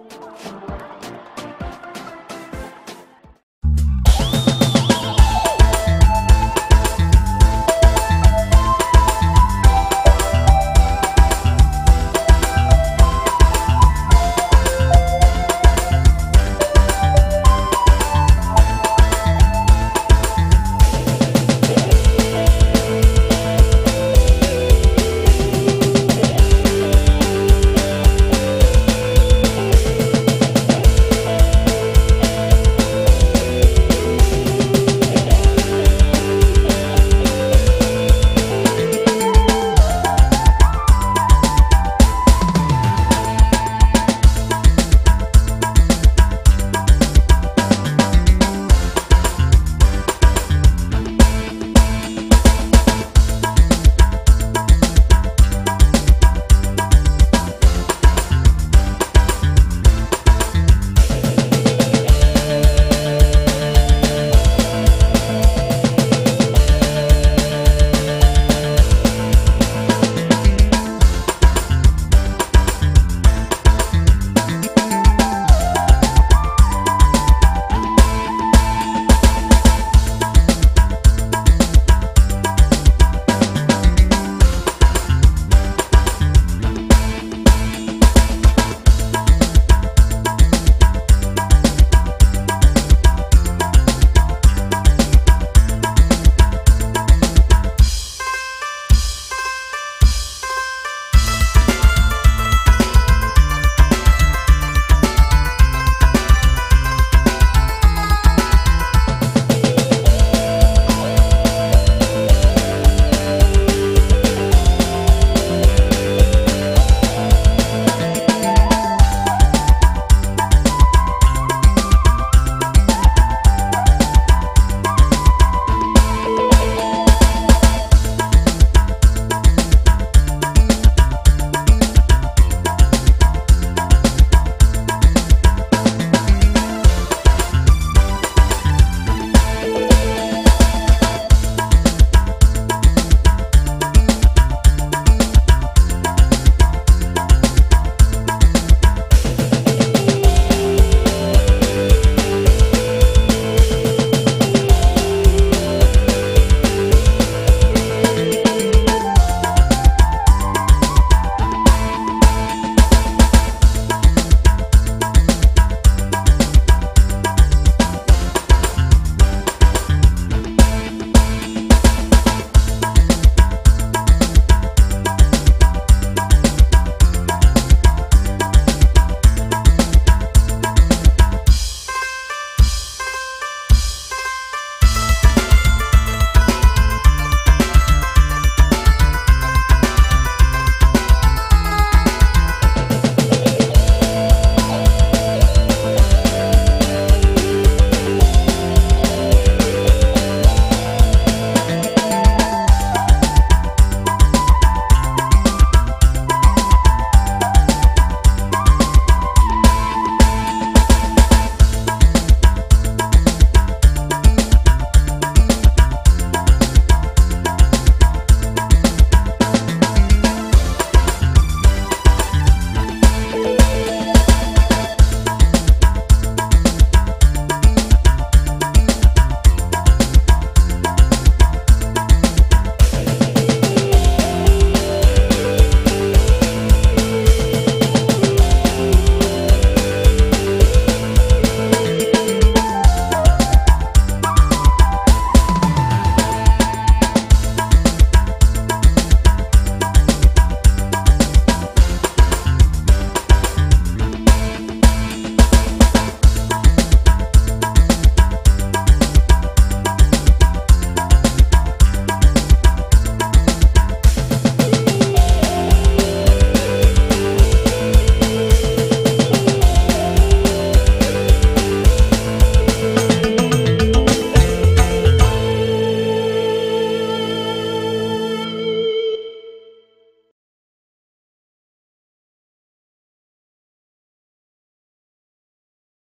Oh.